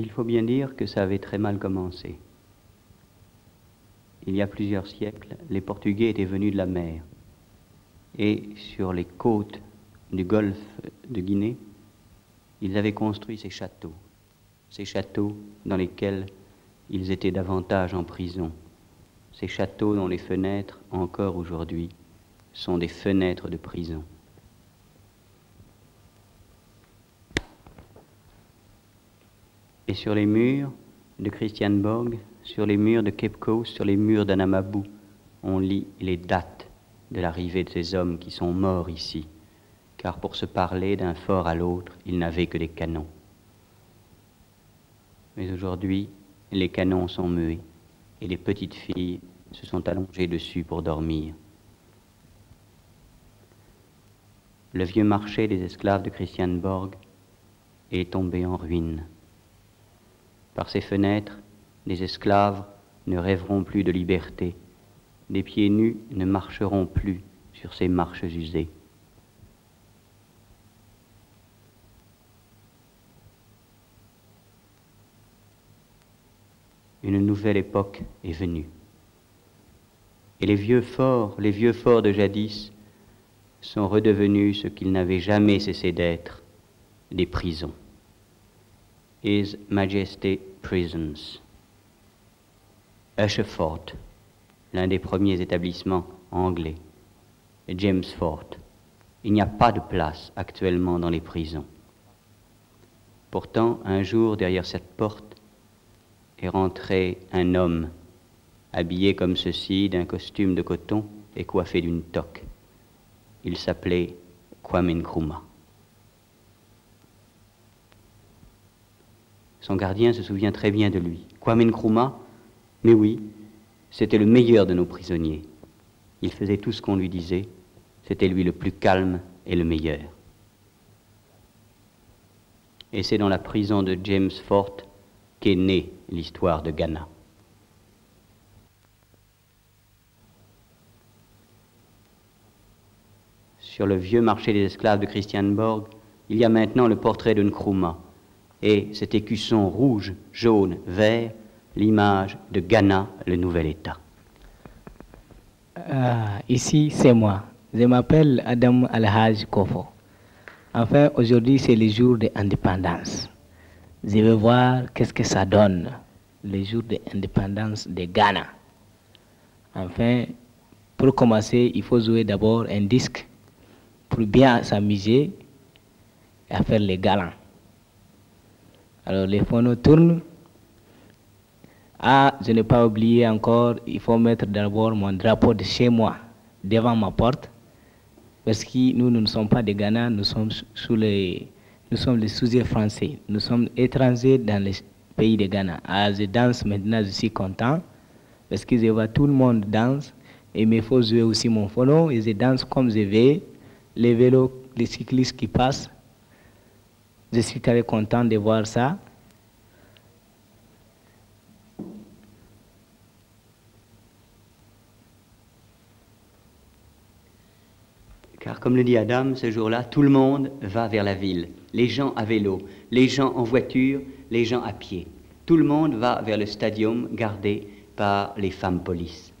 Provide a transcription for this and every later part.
Il faut bien dire que ça avait très mal commencé. Il y a plusieurs siècles, les Portugais étaient venus de la mer. Et sur les côtes du golfe de Guinée, ils avaient construit ces châteaux. Ces châteaux dans lesquels ils étaient davantage en prison. Ces châteaux dont les fenêtres, encore aujourd'hui, sont des fenêtres de prison. Et sur les murs de Christianborg, sur les murs de Cape Coast, sur les murs d'Anamabu, on lit les dates de l'arrivée de ces hommes qui sont morts ici, car pour se parler d'un fort à l'autre, ils n'avaient que des canons. Mais aujourd'hui, les canons sont muets et les petites filles se sont allongées dessus pour dormir. Le vieux marché des esclaves de Christianborg est tombé en ruine. Par ses fenêtres, les esclaves ne rêveront plus de liberté, des pieds nus ne marcheront plus sur ces marches usées. Une nouvelle époque est venue. Et les vieux forts, les vieux forts de jadis, sont redevenus ce qu'ils n'avaient jamais cessé d'être, des prisons. Prisons. Usher Fort, l'un des premiers établissements anglais. James Fort. Il n'y a pas de place actuellement dans les prisons. Pourtant, un jour, derrière cette porte, est rentré un homme, habillé comme ceci d'un costume de coton et coiffé d'une toque. Il s'appelait Kwame Nkrumah. Son gardien se souvient très bien de lui. Kwame Nkrumah, mais oui, c'était le meilleur de nos prisonniers. Il faisait tout ce qu'on lui disait. C'était lui le plus calme et le meilleur. Et c'est dans la prison de James Fort qu'est née l'histoire de Ghana. Sur le vieux marché des esclaves de Christianborg, il y a maintenant le portrait de Nkrumah et cet écusson rouge, jaune, vert, l'image de Ghana, le nouvel État. Ah, ici, c'est moi. Je m'appelle Adam Alhaj Kofo. Enfin, aujourd'hui, c'est le jour de l'indépendance. Je vais voir qu'est-ce que ça donne, le jour de l'indépendance de Ghana. Enfin, pour commencer, il faut jouer d'abord un disque pour bien s'amuser et faire les galants. Alors les phonos tournent. Ah, je n'ai pas oublié encore, il faut mettre d'abord mon drapeau de chez moi devant ma porte. Parce que nous, nous ne sommes pas des Ghana, nous sommes sous les, nous sommes les sous français. Nous sommes étrangers dans le pays de Ghana. Ah, je danse maintenant, je suis content. Parce que je vois tout le monde danse. Et il me faut jouer aussi mon phono. Et je danse comme je vais. Les vélos, les cyclistes qui passent. Je suis très content de voir ça. Car comme le dit Adam, ce jour-là, tout le monde va vers la ville. Les gens à vélo, les gens en voiture, les gens à pied. Tout le monde va vers le stadium gardé par les femmes polices.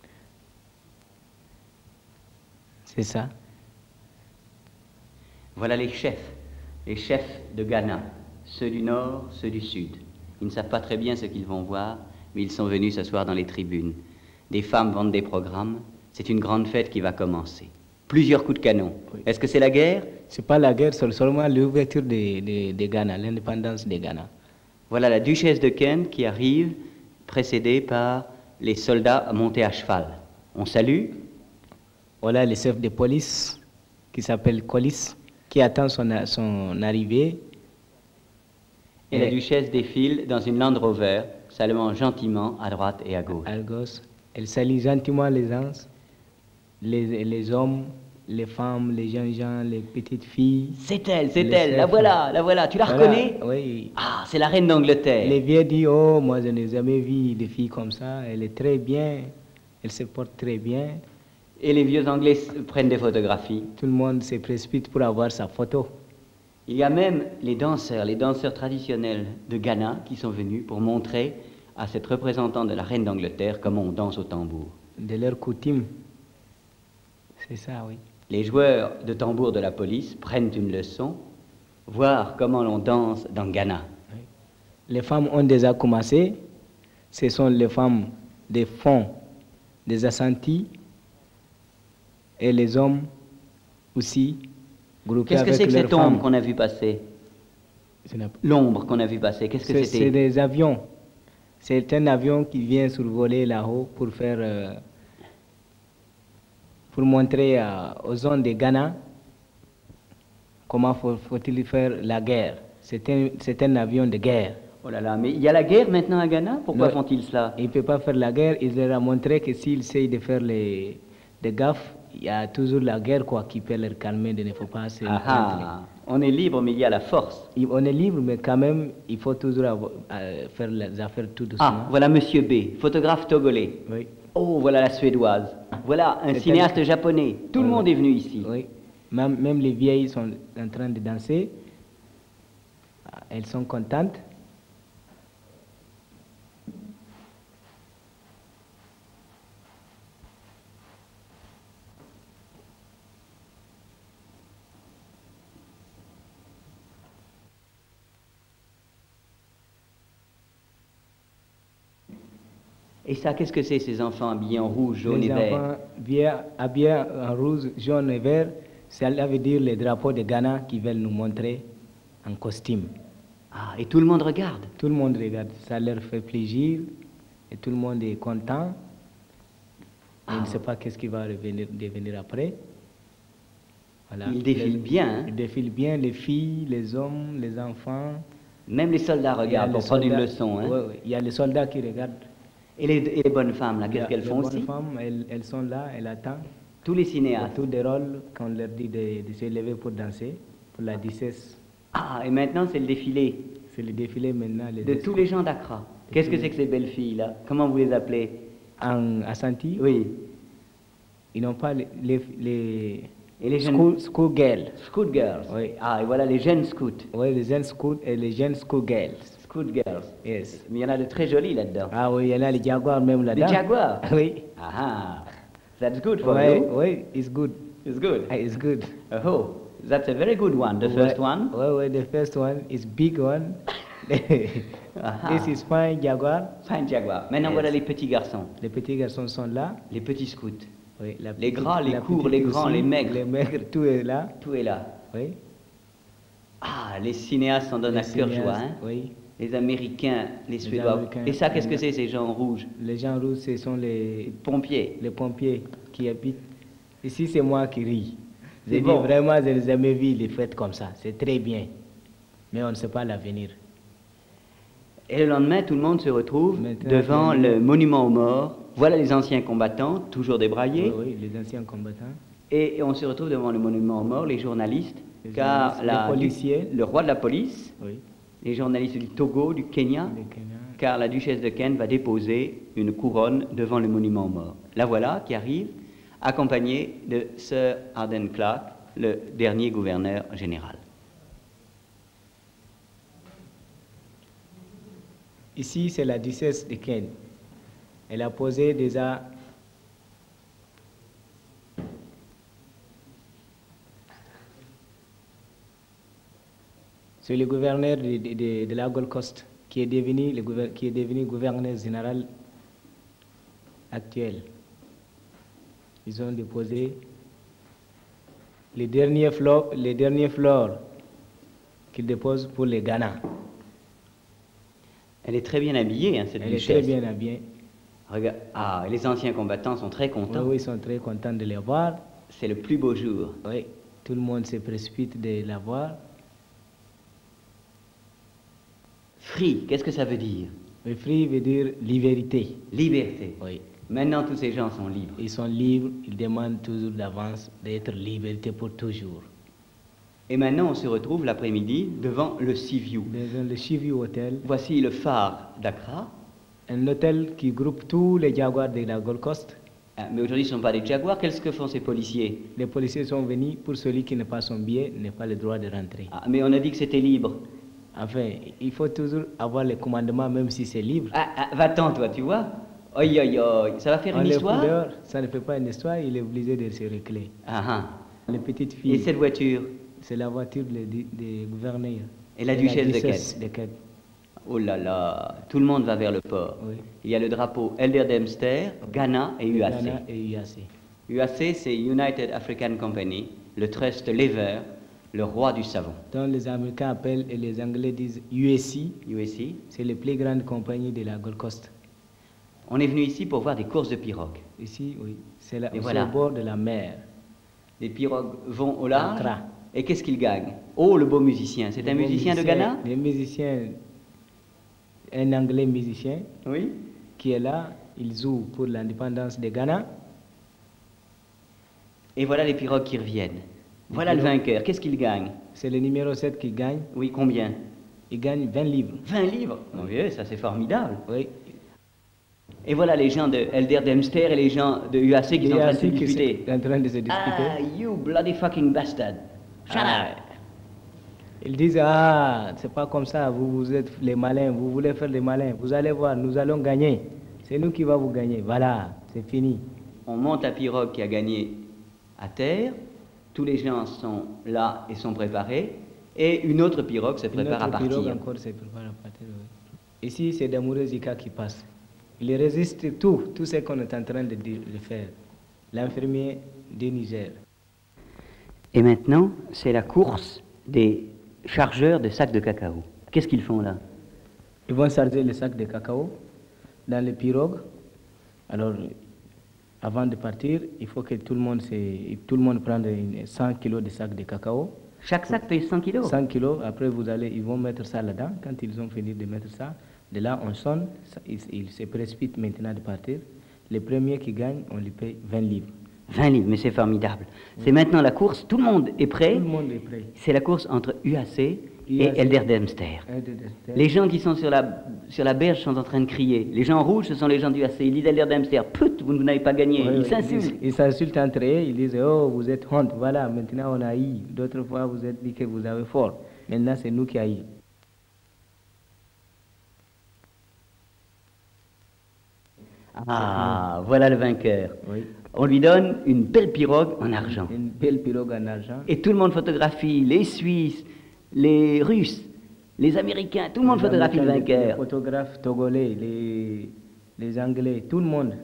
C'est ça. Voilà les chefs, les chefs de Ghana, ceux du nord, ceux du sud. Ils ne savent pas très bien ce qu'ils vont voir, mais ils sont venus s'asseoir dans les tribunes. Des femmes vendent des programmes. C'est une grande fête qui va commencer. Plusieurs coups de canon. Est-ce que c'est la guerre? C'est pas la guerre, c'est seulement l'ouverture de, de, Ghana, l'indépendance de Ghana. Voilà la duchesse de Kent qui arrive, précédée par les soldats montés à cheval. On salue. Voilà le chef de police qui s'appelle Colis, qui attend son, son arrivée. Et, la duchesse défile dans une Land Rover, saluant gentiment à droite et à gauche. À gauche. Elle salue gentiment les gens, les, les hommes, les femmes, les jeunes gens, les petites filles. C'est elle, c'est elle, la voilà, la voilà. Tu la reconnais? Oui. Ah, c'est la reine d'Angleterre. Les vieux disent, oh, moi je n'ai jamais vu de filles comme ça. Elle est très bien, elle se porte très bien. Et les vieux Anglais prennent des photographies. Tout le monde se précipite pour avoir sa photo. Il y a même les danseurs, les danseurs traditionnels de Ghana qui sont venus pour montrer à cette représentante de la reine d'Angleterre comment on danse au tambour. De leur coutume. C'est ça, oui. Les joueurs de tambour de la police prennent une leçon, voir comment l'on danse dans Ghana. Les femmes ont déjà commencé. Ce sont les femmes des fonds, des assentis, et les hommes aussi groupés Qu'est-ce que c'est que ombre femmes. qu'on a vu passer L'ombre qu'on a vu passer, qu'est-ce que C'est c'est c'était des avions. C'est un avion qui vient survoler là-haut pour faire, euh, pour montrer euh, aux zones de Ghana comment faut- faut-il faire la guerre. C'est un, un avion de guerre. Oh là là, mais il y a la guerre maintenant à Ghana? Pourquoi font-ils cela? Il ne peut pas faire la guerre. Il leur a montré que s'ils essayent de faire les, des gaffes, il y a toujours la guerre quoi, qui peut leur calmer de ne faut pas se Ah ah, on est libre, mais il y a la force. On est libre, mais quand même, il faut toujours avoir- euh, faire les affaires tout doucement. Ah, voilà Monsieur B, photographe togolais. Oui. Oh, voilà la suédoise. Voilà un cinéaste japonais. Tout le monde est venu ici. Oui. Même, même les vieilles sont en train de danser. Ah, Elles sont contentes. Et ça, qu'est-ce que c'est ces enfants habillés en rouge, jaune les et vert enfants bien habillés en rouge, jaune et vert, cela veut dire les drapeaux de Ghana qui veulent nous montrer en costume. Ah, et tout le monde regarde. Tout le monde regarde, ça leur fait plaisir et tout le monde est content. Et il ne sait pas qu'est-ce qui va revenir, devenir après. Voilà. Ils défilent Les- bien, hein. Ils défilent bien, les filles, les hommes, les enfants. Même les soldats regardent pour les prendre une leçon. hein. Ouais, ouais, Il y a les soldats qui regardent. Et, les, et les bonnes femmes, là, qu'est-ce qu'elles les font bonnes aussi femmes, elles, elles sont là, elles attendent. Tous les cinéastes. tous des rôles qu'on leur dit de, de se lever pour danser, pour la 16. Ah, et maintenant, c'est le défilé C'est le défilé maintenant. Les de tous les gens d'Accra. Qu'est-ce que c'est que ces belles filles-là Comment vous les appelez? En Ashanti, Oui. ils n'ont pas les, les, les Et les jeunes school, school girls. Scout Girls. Oui. Ah, et voilà les jeunes scouts. Oui, les jeunes school et les jeunes school girls. Scout Girls. Yes. Mais il y en a de très jolis là-dedans. Ah oui, il y en a les jaguars même là-dedans. jaguars Oui. Ah ah. That's good for Oui, you. oui, it's good. It's good. Ah, It's good. Oh, that's a very good one. The first one. Oui, oui, the first one is big one. Aha. This is fine jaguar. Fine jaguar. Maintenant, Yes. voilà les petits garçons, Les petits garçons sont là. les petits scouts. Oui, la Les gras, les courts, les grands, les maigres. Les maigres, tout est là. Tout est là. Oui. Ah, les cinéastes s'en donnent Les à cœur joie. Hein? Oui. Les Américains, les Suédois. Américains, Et ça, qu'est-ce que c'est ces gens en rouge Les gens rouges, ce sont les, Pompiers. les pompiers qui habitent. Ici, c'est moi qui ris. C'est J'ai bon. vraiment, je n'ai jamais vu les fêtes comme ça. C'est très bien. Mais on ne sait pas l'avenir. Et le lendemain, tout le monde se retrouve Maintenant, devant le monument aux morts. Voilà les anciens combattants, toujours débraillés. Oui, oui, les anciens combattants. Et on se retrouve devant le monument aux morts, les journalistes, Les car journalistes, la- les policiers. le roi de la police, Oui. Les journalistes du Togo, du Kenya, car la duchesse de Ken va déposer une couronne devant le monument aux morts. La voilà qui arrive, accompagnée de Sir Arden Clark, le dernier gouverneur général. Ici, c'est la duchesse de Ken. Elle a posé déjà C'est le gouverneur de, de- de- de la Gold Coast qui est devenu, le qui est devenu gouverneur général actuel. Ils ont déposé les derniers fleurs, les derniers fleurs qu'ils déposent pour les Ghana. Elle est très bien habillée, hein, cette Elle est très bien habillée. Regarde- Ah, les anciens combattants sont très Oui, contents. oui, ils sont très contents de les voir. C'est le plus beau jour. Oui, tout le monde se précipite de la voir. Free, qu'est-ce que ça veut dire? Le free veut dire liberté. Liberté. Oui. Maintenant, tous ces gens sont libres. Ils sont libres, ils demandent toujours d'avance d'être liberté pour toujours. Et maintenant, on se retrouve l'après-midi devant le Sea View. Le Chivi Hotel, Voici le phare d'Accra. un hôtel qui groupe tous les jaguars de la Gold Coast. Ah, mais aujourd'hui, ce ne sont pas des jaguars. Qu'est-ce que font ces policiers? Les policiers sont venus pour celui qui n'a pas son billet, n'a pas le droit de rentrer. Ah, Mais on a dit que c'était libre. Enfin, il faut toujours avoir le commandement, même si c'est libre. Ah, ah, va-t'en, toi, tu vois Oi, oi, oi. Ça va faire une les histoire ça ne fait pas une histoire, il est obligé de se recler. Ah, ah. Les petites Et filles, cette voiture? C'est la voiture des des gouverneurs. Et la duchesse de Kent de Kent. Oh là là, tout le monde va vers le port. Oui. Il y a le drapeau Elder Dempster, Ghana et UAC. Ghana et UAC. UAC, c'est United African Company, le trust Lever, le roi du savon. Les Américains appellent et les Anglais disent USC, c'est la plus grande compagnie de la Gold Coast. On est venu ici pour voir des courses de pirogues. Ici, oui, c'est voilà. au bord de la mer. Les pirogues vont au large. Et qu'est-ce qu'ils gagnent? Oh, le beau musicien. C'est un musicien de Ghana? un Anglais musicien Oui. qui est là, il joue pour l'indépendance de Ghana. Et voilà les pirogues qui reviennent. Voilà le vainqueur. Qu'est-ce qu'il gagne C'est le numéro 7 qui gagne. Oui, combien? Il gagne 20 livres. 20 livres? Mon vieux, ça c'est formidable. Oui. Et voilà les gens de Elder Dempster et les gens de UAC qui sont en train de se disputer. sont en train de se disputer. Ah, you bloody fucking bastard. Shut Ah. up. Ils disent, ah, c'est pas comme ça, vous, vous êtes les malins, vous voulez faire les malins, vous allez voir, nous allons gagner. C'est nous qui va vous gagner. Voilà, c'est fini. On monte la pirogue qui a gagné à terre. Tous les gens sont là et sont préparés. Et une autre pirogue se prépare à pirogue partir. encore se prépare à partir. oui. Ici, c'est d'amoureux Zika qui passe. Il résiste tout, tout ce qu'on est en train de faire. L'infirmier du Niger. Et maintenant, c'est la course des chargeurs de sacs de cacao. Qu'est-ce qu'ils font là? Ils vont charger les sacs de cacao dans les pirogues. Alors, avant de partir, il faut que tout le monde, tout le monde prenne une- 100 kilos de sacs de cacao. Chaque sac pèse 100 kilos? 100 kilos, après vous allez, ils vont mettre ça là-dedans. Quand ils ont fini de mettre ça, de là on sonne, ça- ils, ils se précipitent maintenant de partir. Le premier qui gagne, on lui paye 20 livres. 20 livres, mais c'est formidable. C'est maintenant la course, tout le monde est prêt. Tout le monde est prêt. C'est la course entre UAC et. Elder Dempster. Les gens qui sont sur la, sur la berge sont en train de crier. Les gens rouges, ce sont les gens du UAC. Ils disent Elder Dempster, pute, vous n'avez pas gagné. Ils s'insultent. Ils s'insultent entre eux, ils disent Oh, vous êtes honte, voilà, maintenant on a eu. D'autres fois, vous êtes dit que vous avez fort. Maintenant, c'est nous qui a eu. Ah, voilà le vainqueur. Oui. On lui donne une belle pirogue en argent. Une belle pirogue en argent. Et tout le monde photographie, les Suisses, les Russes, les Américains, tout le monde Les photographie le Américains, Les vainqueur. photographes togolais, les, les Anglais, tout le monde.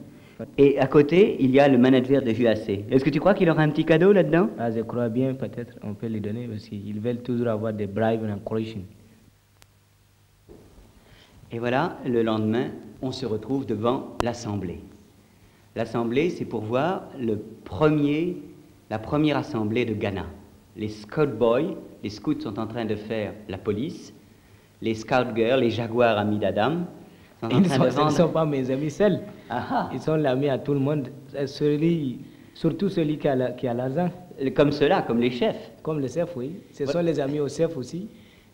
Et à côté, il y a le manager de UAC. Est-ce que tu crois qu'il aura un petit cadeau là-dedans? Ah, je crois bien, peut-être, on peut lui donner parce qu'ils veulent toujours avoir des bribes and encouragement. Et voilà, le lendemain, on se retrouve devant l'Assemblée. L'Assemblée, c'est pour voir le premier, la première assemblée de Ghana. Les Scout Boys, les scouts sont en train de faire la police. Les Scout Girls, les Jaguars amis d'Adam, sont en Ils sont- ce ne sont pas mes amis seuls. Ah ah. Ils sont l'ami à tout le monde. Euh, Celui, surtout celui qui a la- l'argent. Comme ceux-là, comme les chefs. Comme le chef, oui. Ce sont les amis au chef aussi.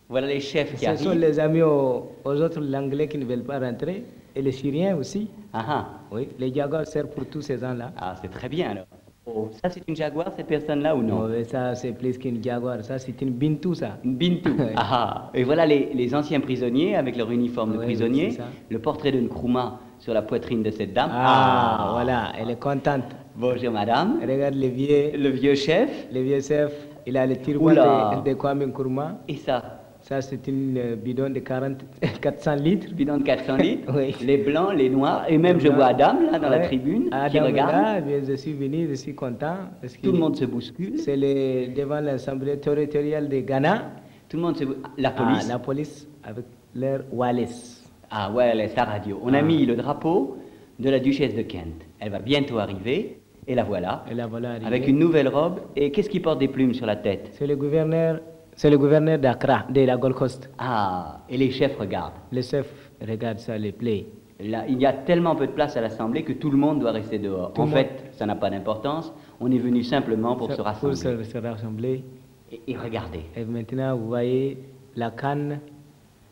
Voilà les chefs qui Ce sont arrivent. les amis aux, aux autres l'anglais qui ne veulent pas rentrer. Et les Syriens aussi. Ah ah. Oui. Les Jaguars servent pour tous ces gens-là. Ah, c'est très bien alors. Oh, ça c'est une Jaguar, cette personne-là ou non? Ça, c'est plus qu'une Jaguar. Ça, c'est une Bintou, ça. Une Bintou? Ah, ah. Et voilà les, les anciens prisonniers avec leur uniforme de Ouais, prisonnier. Le portrait de Nkrumah sur la poitrine de cette dame. Ah, voilà. Elle est contente. Bonjour madame. Regarde les vieux, Le vieux chef. le vieux chef. Il a le Oula. de, de Kwame Nkrumah. Et ça, Ça, c'est une euh, bidon de 40, 400 litres. bidon de 400 litres. Oui. Les blancs, les noirs. Et même je vois Adam là dans la tribune qui Adam est regarde. là, bien, je suis venu, je suis content. parce Tout le monde se bouscule. C'est devant l'Assemblée territoriale de Ghana. Tout le monde se La police. Ah, la police avec leur Wallace. Ah laisse la radio. On a Ah. mis le drapeau de la duchesse de Kent. Elle va bientôt arriver. Et la voilà. Et la voilà arrivée. Avec une nouvelle robe. Et qu'est-ce qui porte des plumes sur la tête? C'est le gouverneur, c'est le gouverneur d'Accra, de la Gold Coast. Ah, et les chefs regardent. Le chef regarde ça, les play. Là, il y a tellement peu de place à l'Assemblée que tout le monde doit rester dehors. Tout en fait, ça n'a pas d'importance. On est venu simplement pour Ça- se rassembler se, se rassembler. et, et regarder. Et maintenant, vous voyez la canne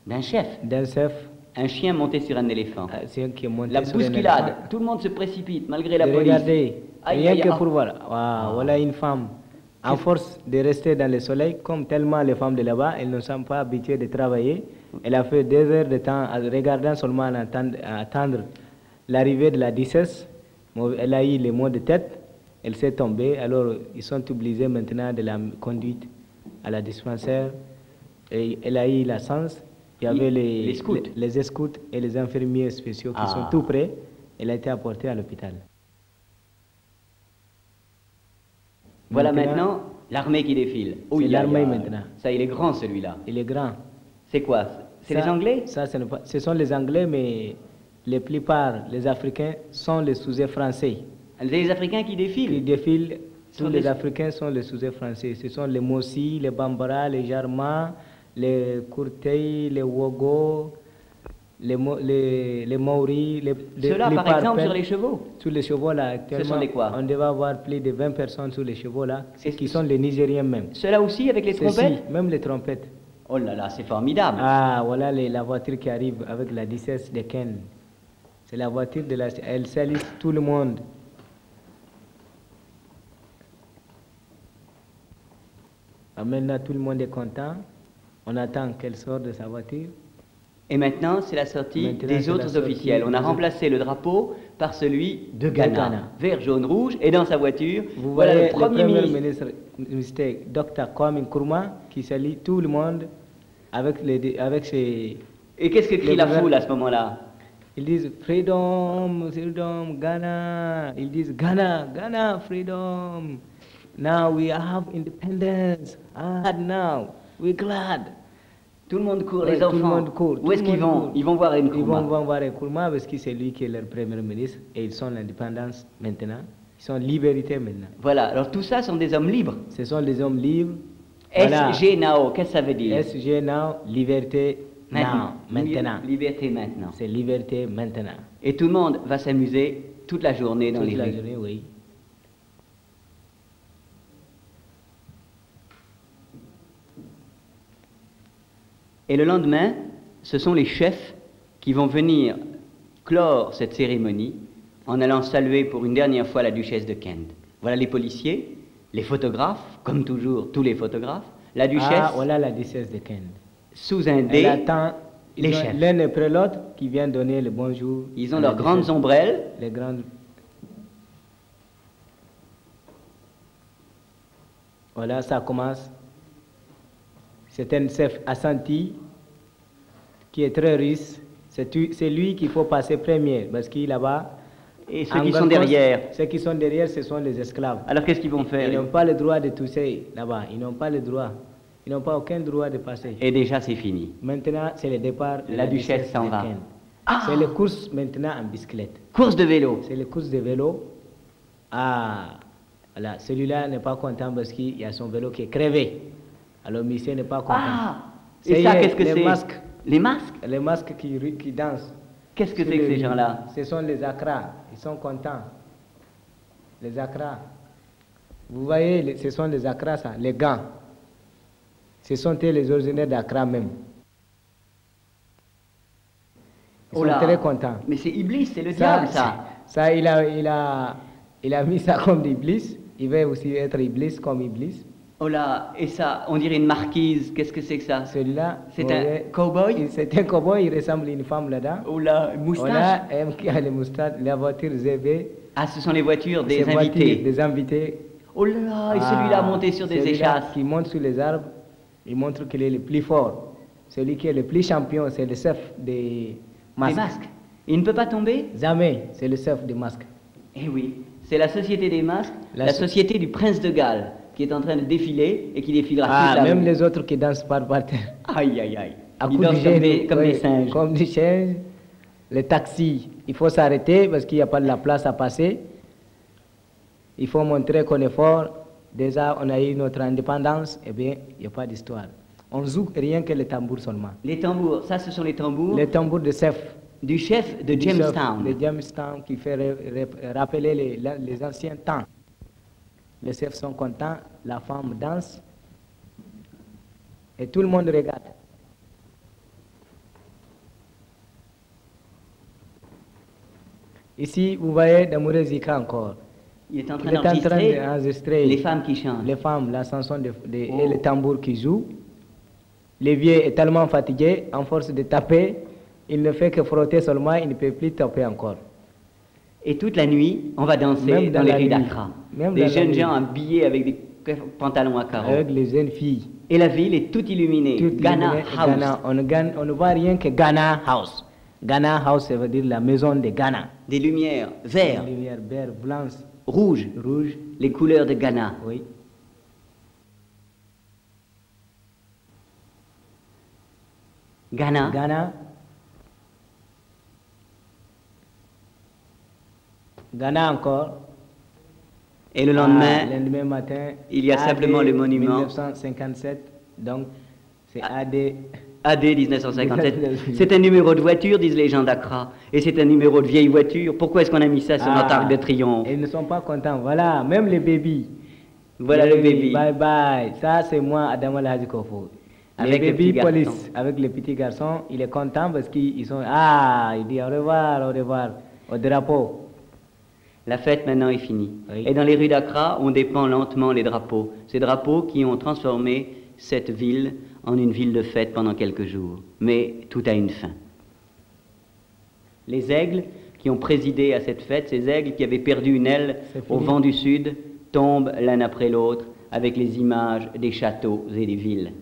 D'un chef. d'un chef Un chien monté sur un éléphant. c'est un qui est monté La bousculade. Tout le monde se précipite malgré la De police. Regardez, Aïe, rien aïe, que ah. pour voir. Waouh, Voilà une femme. En force de rester dans le soleil, comme tellement les femmes de là-bas, elles ne sont pas habituées de travailler. Elle a fait deux heures de temps en regardant seulement à attendre, à attendre l'arrivée de la. Bon, Elle a eu les maux de tête, elle s'est tombée. Alors, ils sont obligés maintenant de la conduite à la dispensaire. Et elle a eu la chance. Il y avait Il- les, les scouts. les, les scouts et les infirmiers spéciaux qui Ah. sont tout près. Elle a été apportée à l'hôpital. Voilà Maintenant, maintenant l'armée qui défile. C'est Oui, l'armée maintenant. Ça, il est grand celui-là. Il est grand. C'est quoi? C'est les Anglais? ça, ce, pas- ce sont les Anglais, mais la plupart, les Africains, sont les sous français. Les Africains qui Qui défilent. défilent, Ce tous les des- Africains sont les sous français. Ce sont les Mossi, les Bambara, les Jarma, les Kurtei, les Wogo, les, Mo- les, les Maoris, les, les Ceux-là, par exemple, sur les chevaux. Sur les chevaux là, actuellement, les quoi? on devait avoir plus de 20 personnes sur les chevaux là, C'est- qui sont les Nigériens même. Ceux-là aussi avec les trompettes? même les trompettes. Oh là là, c'est formidable. Ah, voilà les- la voiture qui arrive avec la 16 de Ken. C'est la voiture de la... Elle salue tout le monde. Ah, Maintenant, tout le monde est content. On attend qu'elle sorte de sa voiture. Et maintenant, c'est la sortie Maintenant, des autres officiels. On a remplacé le drapeau par celui de Ghana. Ghana. Vert, jaune, rouge. Et dans sa voiture, Vous voilà voyez le Premier ministre. ministre, ministre Dr. Kwame Nkrumah, qui salue tout le monde avec, les, avec ses... Et qu'est-ce que crie Le la foule à ce moment-là? Ils disent freedom, freedom, Ghana. Ils disent Ghana, Ghana, freedom. Now we have independence. Ah, now we're glad. Tout le monde court, Ouais, les tout enfants. le monde court, Où est-ce qu'ils vont court. Ils vont voir Ils Nkrumah. vont voir Nkrumah parce que c'est lui qui est leur premier ministre et ils sont l'indépendance maintenant. Ils sont liberté maintenant. Voilà, alors tout ça sont des hommes libres. Ce sont les hommes libres. Voilà. SG Nao, qu'est-ce que ça veut dire SG now, liberté now, maintenant. Liberté maintenant. C'est liberté maintenant. Et tout le monde va s'amuser toute la journée dans Toute les la rues. journée, oui. Et le lendemain, ce sont les chefs qui vont venir clore cette cérémonie en allant saluer pour une dernière fois la duchesse de Kent. Voilà les policiers, les photographes, comme toujours tous les photographes, la duchesse Ah, voilà la duchesse de Kent. sous un Elle dé, attend les chefs. l'un après l'autre qui vient donner le bonjour. ils ont leurs grandes duchesse. ombrelles, Les grandes. Voilà, ça commence. C'est un chef assenti qui est très riche. C'est lui qu'il faut passer premier parce qu'il est là-bas. et ceux qui sont derrière. Ceux qui sont derrière, ce sont les esclaves. Alors qu'est-ce qu'ils vont Ils faire n'ont pas le droit de toucher là-bas. Ils n'ont pas le droit. Ils n'ont pas aucun droit de passer. Et déjà c'est fini. Maintenant, c'est le départ. de La duchesse s'en va. Ah C'est les courses maintenant en bicyclette. Course de vélo. C'est les courses de vélo. Ah, voilà. Celui-là n'est pas content parce qu'il y a son vélo qui est crevé. Alors, monsieur n'est pas content. Ah Et ça, est, qu'est-ce que les c'est masques. Les masques Les masques qui, qui dansent. Qu'est-ce que c'est que ces gens-là Ce sont les Accra. Ils sont contents. Les Accra. Vous voyez, les- ce sont les Accra, ça, les gants. Ce sont les originaires d'Accra même. Ils Oh sont là. très contents. Mais c'est Iblis, c'est le Ça, diable ça. ça, il, a, il, a, il a mis ça comme Iblis. Il veut aussi être Iblis comme Iblis. Oh là, et ça, on dirait une marquise. Qu'est-ce que c'est que ça? Celui-là, C'est un cow-boy? C'est un cowboy, il ressemble à une femme là-dedans. Oh là, moustache. Voilà, un qui a les moustaches, la voiture ZB. Ah, ce sont les voitures des ces voitures invités. Des invités. Oh là là, et Ah, celui-là monté sur des celui-là échasses. Qui monte sur les arbres, il montre qu'il est le plus fort. Celui qui est le plus champion, c'est le chef des Des masques. masques. Il ne peut pas tomber? Jamais, c'est le chef des masques. Eh oui, c'est la société des masques, la, La so- société du prince de Galles, qui est en train de défiler et qui défilera Ah, toute la même rue. les autres qui dansent par, par terre. Aïe, aïe, aïe. À Ils dansent comme, des, comme des singes. Comme des singes. Les taxis, il faut s'arrêter parce qu'il n'y a pas de la place à passer. Il faut montrer qu'on est fort. Déjà, on a eu notre indépendance. Eh bien, il n'y a pas d'histoire. On joue rien que les tambours seulement. Les tambours, ça ce sont les tambours Les tambours de chef. du chef de Jamestown. De Jamestown qui fait rappeler les, les anciens temps. Les chefs sont contents, la femme danse et tout le monde regarde. Ici, vous voyez Damouré Zika encore. Il est en train d'enregistrer les femmes qui chantent. Les femmes, la chanson de, et le oh. tambour qui joue. L'évier est tellement fatigué, en force de taper, il ne fait que frotter seulement, il ne peut plus taper encore. Et toute la nuit, on va danser Même dans, dans les rues d'Accra. Des jeunes gens habillés avec des pantalons à carreaux. Avec les jeunes filles. Et la ville est toute illuminée. Ghana House. Ghana, on, ne gagne- on ne voit rien que Ghana House. Ghana House, ça veut dire la maison de Ghana. Des lumières vertes, Les lumières vert, blanche, rouges, rouge, les couleurs de Ghana. oui. Ghana, Ghana. Ghana encore. et le Ah, lendemain, le lendemain matin. il y a simplement le monument. 1957. Donc, c'est AD. AD 1957. C'est un numéro de voiture, disent les gens d'Accra. Et c'est un numéro de vieille voiture. Pourquoi est-ce qu'on a mis ça sur Ah, notre arc de triomphe Ils ne sont pas contents. Voilà, même les bébés. Voilà le baby. Bye bye. Ça, c'est moi, Adam Al Kofo. Avec les petit police, avec les petits garçons, il est content parce qu'ils sont. Ah, il dit au revoir, au revoir, au drapeau. La fête maintenant est finie. Oui. Et dans les rues d'Accra, on dépend lentement les drapeaux. Ces drapeaux qui ont transformé cette ville en une ville de fête pendant quelques jours. Mais tout a une fin. Les aigles qui ont présidé à cette fête, ces aigles qui avaient perdu une aile au vent du sud, tombent l'un après l'autre avec les images des châteaux et des villes.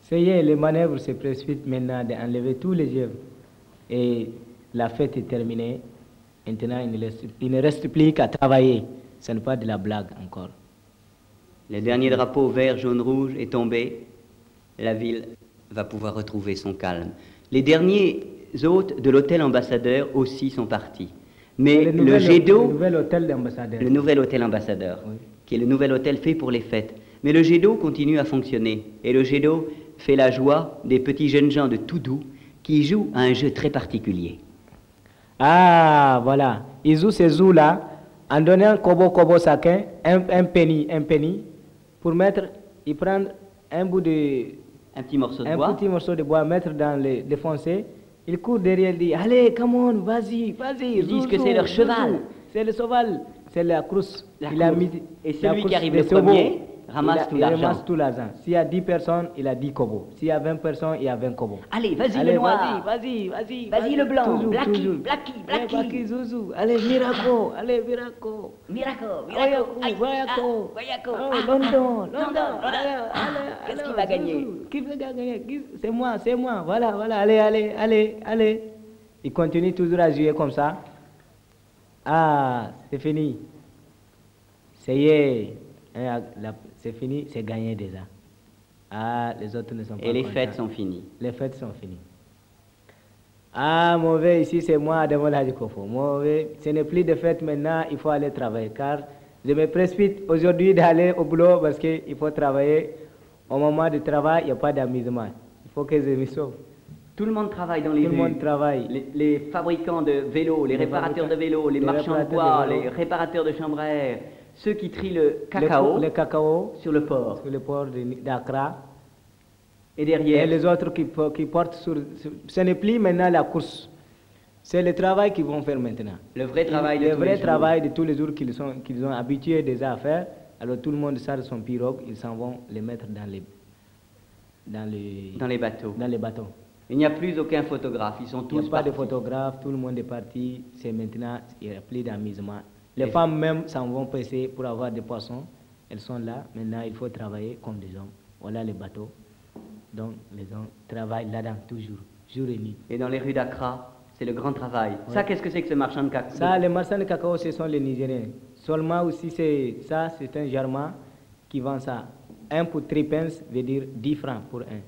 Ça y est, les manœuvres se précipitent maintenant d'enlever tous les œuvres. Et la fête est terminée. Maintenant, il ne reste, il ne reste plus qu'à travailler. Ce n'est pas de la blague encore. Le dernier drapeau vert, jaune, rouge est tombé. La ville va pouvoir retrouver son calme. Les derniers hôtes de l'hôtel ambassadeur aussi sont partis. Mais le, nouvel- jet le d'eau, nouvel hôtel d'ambassadeur. le nouvel hôtel ambassadeur, Oui. qui est le nouvel hôtel fait pour les fêtes. Mais le jet d'eau continue à fonctionner. Et le jet d'eau fait la joie des petits jeunes gens de tout doux qui jouent à un jeu très particulier. Ah, voilà. Ils jouent ces joues-là en donnant kobo kobo chacun, un, un penny, un penny, pour mettre, ils prennent un bout de, Un petit morceau de un bois. petit morceau de bois, mettre dans le défoncé. Ils courent derrière, ils disent, allez, come on, vas-y, vas-y. Ils disent que c'est leur cheval. C'est le cheval, c'est la course. La Il a course. mis- Et la celui qui arrive le premier ramasse Il a- tout il l'argent. ramasse tout l'argent. S'il y a 10 personnes, il a 10 kobos. S'il y a 20 personnes, il y a 20 kobos. Allez, vas-y Allez, le noir. Vas-y, vas-y, vas-y. Vas-y, le blanc. Toujours, Blacky, toujours. Blacky, Allez, Blacky. Blacky, Zouzou. Allez, Miraco, allez, Miraco. Miracle, Voyako, Aïe, Voyako. ah, Ah, London, ah, London. London, Allez, allez, Qu'est-ce allez, qui va gagner? Qui va gagner? C'est moi, c'est moi. Voilà, voilà. Allez, allez, allez, allez. Il continue toujours à jouer comme ça. Ah, c'est fini. Ça y est. Hein, la- C'est fini, c'est gagné déjà. Ah, les autres ne sont pas Et les contents. fêtes sont finies. Les fêtes sont finies. Ah, mauvais, ici c'est moi, Adam El Kofo. Mauvais, ce n'est plus de fête maintenant, il faut aller travailler. Car je me précipite aujourd'hui d'aller au boulot parce qu'il faut travailler. Au moment du travail, il n'y a pas d'amusement. Il faut que je me sauve. Tout le monde travaille dans les Tout le monde travaille. Les, les fabricants de vélos, les, Les réparateurs de vélos, les, les marchands de bois, de les réparateurs de chambres à air, ceux qui trient le cacao le cacao sur le port. sur le port de- d'Accra. Et Et derrière, les autres qui, po- qui portent sur, sur- Ce n'est plus maintenant la course. C'est le travail qu'ils vont faire maintenant. le vrai travail de le tous vrai les jours. travail de tous les jours qu'ils sont qu'ils ont habitué déjà à faire. Alors tout le monde sort son pirogue, ils s'en vont les mettre dans les dans les dans les bateaux. dans les bateaux. Il n'y a plus aucun photographe, ils sont Il n'y tous a pas de photographe, tout le monde est parti. C'est maintenant il n'y a plus d'amusement. Les femmes même s'en vont pêcher pour avoir des poissons. Elles sont là. Maintenant il faut travailler comme des hommes. Voilà les bateaux. Donc les hommes travaillent là-dedans toujours, jour et nuit. Et dans les rues d'Accra, c'est le grand travail. Ça, qu'est-ce que c'est que ce marchand de cacao? Ça, les marchands de cacao, ce sont les Nigériens. Seulement aussi, c'est ça, c'est un Germain qui vend ça. Un pour 3 pence veut dire 10 francs pour un.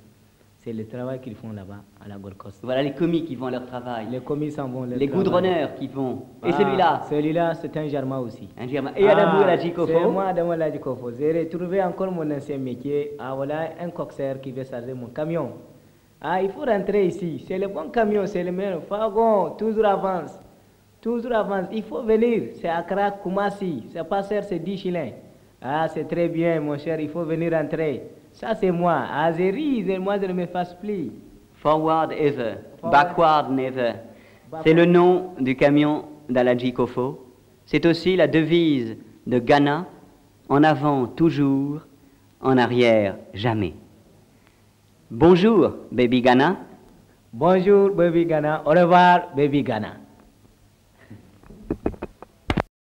C'est le travail qu'ils font là-bas, à la Gold Coast. Voilà les commis qui font leur travail. Les commis s'en vont. leur les travail. goudronneurs qui font. Et Ah, celui-là, Celui-là, c'est un Germain aussi. un Germain. Et Adamou Ah, Eladji C'est moi, Adamou. J'ai retrouvé encore mon ancien métier. Ah, voilà, un coxeur qui veut charger mon camion. Ah, il faut rentrer ici. C'est le bon camion, c'est le meilleur. Fagon, toujours avance. Toujours avance. Il faut venir. C'est Accra, Kumasi. C'est pas cher, c'est 10 shillings. Ah, c'est très bien, mon cher. Il faut venir rentrer. Ça, c'est moi. J'ai ri. j'ai- Moi, je ne me fasse plus. Forward ever, Forward. backward never. C'est le nom du camion d'Aladji Kofo. C'est aussi la devise de Ghana, en avant toujours, en arrière jamais. Bonjour, baby Ghana. Bonjour, baby Ghana. Au revoir, baby Ghana.